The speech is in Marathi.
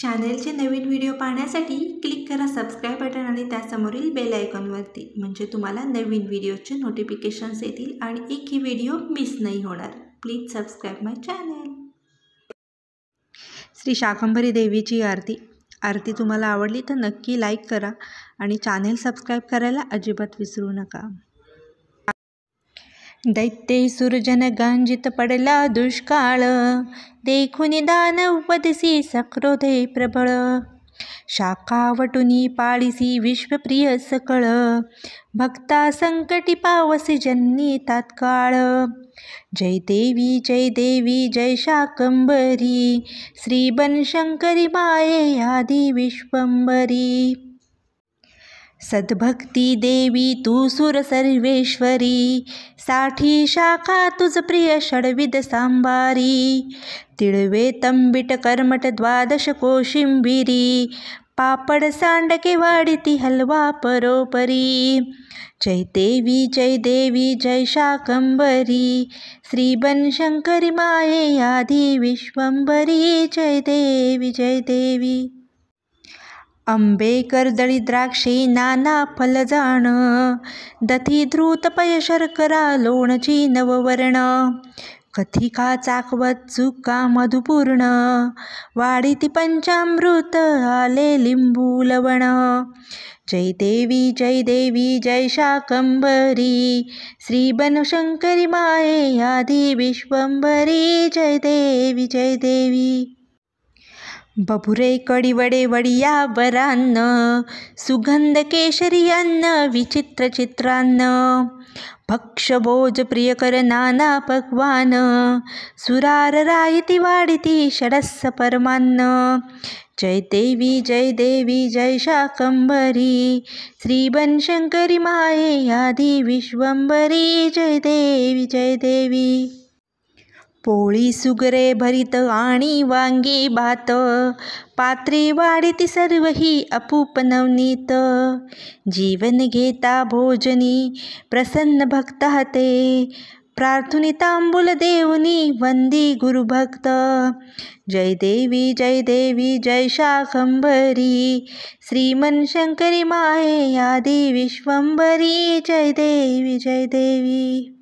चॅनेलचे नवीन व्हिडिओ पाहण्यासाठी क्लिक करा सबस्क्राईब बटन आणि त्यासमोरील बेल आयकॉनवरती म्हणजे तुम्हाला नवीन व्हिडिओचे नोटिफिकेशन्स येतील आणि एकही व्हिडिओ मिस नाही होणार. Please subscribe my channel Shri Shakambhari देवीची आरती. आरती तुम्हाला आवडली तर नक्की लाईक करा आणि चॅनेल सबस्क्राईब करायला अजिबात विसरू नका. दैत्ये सुरजन गांजित पडला दुष्काळ देखुनी दानव वदसी सक्रोधे प्रबळ शाखावटुनी विश्वप्रिय सकळ भक्ता संकटी पावसी जन्नी तात्काळ जय देवी जय देवी जय शाकंबरी श्री बनशंकरी माये आदी विश्वंबरी सद्भक्ती देवी तू सुर सर्वेश्वरी साठी शाखा तुझ प्रिय षडविद सांबारी तिळवे तंबिट कर्मट द्वादश कोशिंबिरी पापड सांडके वाडिती हलवा परोपरी जय देवी जय देवी जय शाकंबरी श्री बनशंकरी माये आधी विश्वंबरी जय देवी जय देवी आंबे कर्दळी द्राक्षे नाना फलजाण दथी द्रुत पय शर्करा लोणची नववर्ण. कथिका चाकवत चुका मधुपूर्ण. वाढीती पंचामृत आले लिंबू लवण. जय देवी जय देवी जय शाकंबरी श्री बनशंकरी माये आदि विश्वंबरी जय देवी जय देवी. बभुरे कडिवडे वडिया वरान्न सुगंध केशरी अन्न विचित्र चित्रान्न भक्ष भोज प्रियकर नाना पक्वान सुरार रायती वाडिती षडस्स परमान्न जय देवी जय देवी जय शाकंबरी श्री बनशंकरी माये आधी विश्वंबरी जय देवी जय देवी पोळी सुगरे भरित आणि वांगी भात. पात्रे वाढीती सर्व ही अपूप नवनीत. जीवन घेता भोजनी प्रसन्न भक्त हते. प्रार्थुनी तांबूल देवनी वंदी गुरुभक्त जय देवी जय देवी जय शाखंबरी श्रीमन शंकरी माये आदी विश्वंभरी. जय देवी जय देवी.